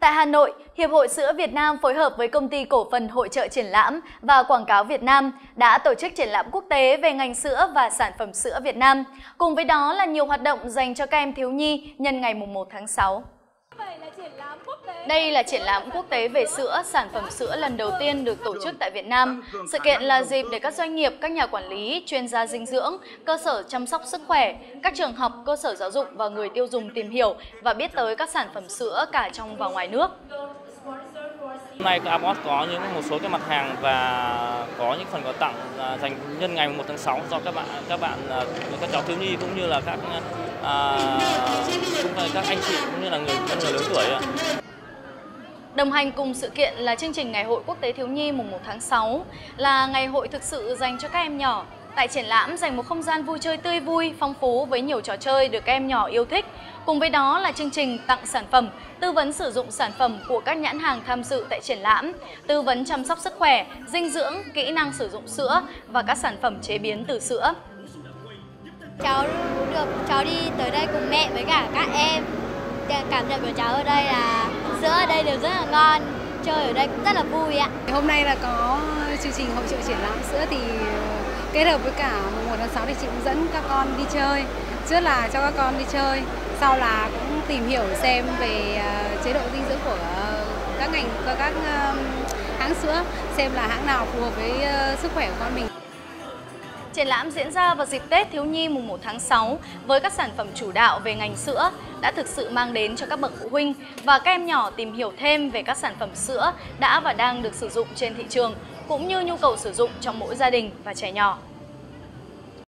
Tại Hà Nội, Hiệp hội Sữa Việt Nam phối hợp với Công ty Cổ phần Hội trợ Triển lãm và Quảng cáo Việt Nam đã tổ chức triển lãm quốc tế về ngành sữa và sản phẩm sữa Việt Nam. Cùng với đó là nhiều hoạt động dành cho các em thiếu nhi nhân ngày 1 tháng 6. Đây là triển lãm quốc tế về sữa, sản phẩm sữa lần đầu tiên được tổ chức tại Việt Nam. Sự kiện là dịp để các doanh nghiệp, các nhà quản lý, chuyên gia dinh dưỡng, cơ sở chăm sóc sức khỏe, các trường học, cơ sở giáo dục và người tiêu dùng tìm hiểu và biết tới các sản phẩm sữa cả trong và ngoài nước. Hôm nay Abot có những một số cái mặt hàng và có những phần quà tặng à, dành nhân ngày 1 tháng 6 cho các bạn các bạn à, các cháu thiếu nhi cũng như là các à, cũng là các anh chị cũng như là người người lớn tuổi ạ. Đồng hành cùng sự kiện là chương trình Ngày hội Quốc tế Thiếu nhi mùng 1 tháng 6 là ngày hội thực sự dành cho các em nhỏ. Tại triển lãm dành một không gian vui chơi tươi vui, phong phú với nhiều trò chơi được các em nhỏ yêu thích. Cùng với đó là chương trình tặng sản phẩm, tư vấn sử dụng sản phẩm của các nhãn hàng tham dự tại triển lãm, tư vấn chăm sóc sức khỏe, dinh dưỡng, kỹ năng sử dụng sữa và các sản phẩm chế biến từ sữa. Cháu được cháu đi tới đây cùng mẹ với cả các em. Cảm nhận của cháu ở đây là sữa ở đây đều rất là ngon, chơi ở đây cũng rất là vui ạ. Hôm nay là có chương trình hội trợ triển lãm sữa thì kết hợp với cả mùng 1 tháng 6 thì chị cũng dẫn các con đi chơi. Trước là cho các con đi chơi, sau là cũng tìm hiểu xem về ờ, chế độ dinh dưỡng của ờ, các ngành các hãng sữa, xem là hãng nào phù hợp với ờ, sức khỏe của con mình. Triển lãm diễn ra vào dịp Tết Thiếu Nhi mùng 1 tháng 6 với các sản phẩm chủ đạo về ngành sữa đã thực sự mang đến cho các bậc phụ huynh và các em nhỏ tìm hiểu thêm về các sản phẩm sữa đã và đang được sử dụng trên thị trường, cũng như nhu cầu sử dụng trong mỗi gia đình và trẻ nhỏ.